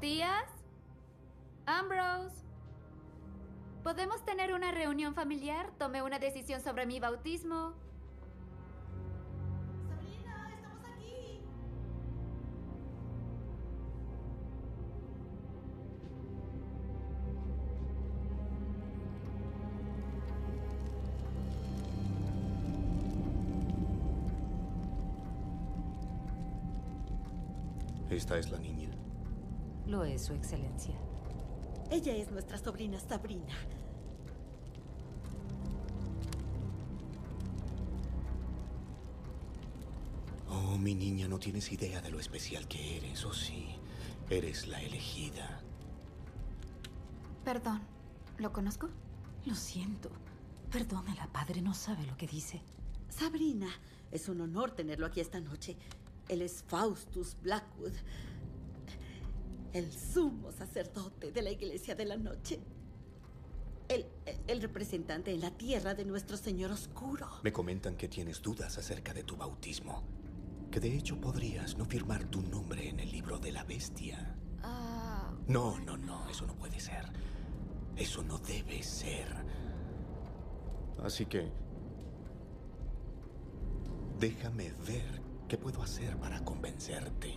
Tías. Ambrose. ¿Podemos tener una reunión familiar? Tomé una decisión sobre mi bautismo. Sabrina, estamos aquí. Esta es la niña. Lo es, Su Excelencia. Ella es nuestra sobrina Sabrina. Oh, mi niña, no tienes idea de lo especial que eres, ¿o sí? Eres la elegida. Perdón. ¿Lo conozco? Lo siento. Perdónela, padre, no sabe lo que dice. Sabrina, es un honor tenerlo aquí esta noche. Él es Faustus Blackwood, el sumo sacerdote de la Iglesia de la Noche. El, el representante en la tierra de nuestro Señor Oscuro. Me comentan que tienes dudas acerca de tu bautismo. Que de hecho podrías no firmar tu nombre en el libro de la bestia. Ah. No, no, no, eso no puede ser. Eso no debe ser. Así que... Déjame ver qué puedo hacer para convencerte.